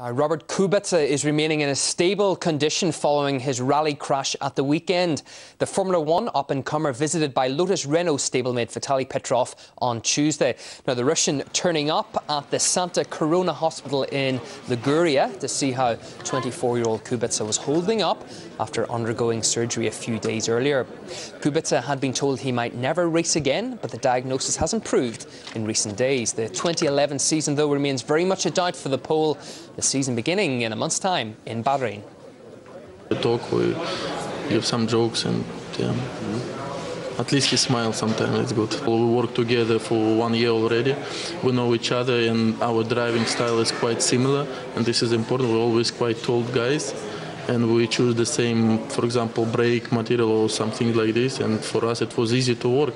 Now, Robert Kubica is remaining in a stable condition following his rally crash at the weekend. The Formula One up-and-comer visited by Lotus Renault stablemate Vitaly Petrov on Tuesday. Now, the Russian turning up at the Santa Corona Hospital in Liguria to see how 24-year-old Kubica was holding up after undergoing surgery a few days earlier. Kubica had been told he might never race again, but the diagnosis has improved in recent days. The 2011 season, though, remains very much a doubt for the Pole. The season beginning in a month's time in Bahrain. We talk, we give some jokes, and yeah, at least he smiles sometimes. It's good. We work together for one year already. We know each other, and our driving style is quite similar, and this is important. We're always quite tall guys. And we choose the same, for example, brake material or something like this. And for us, it was easy to work.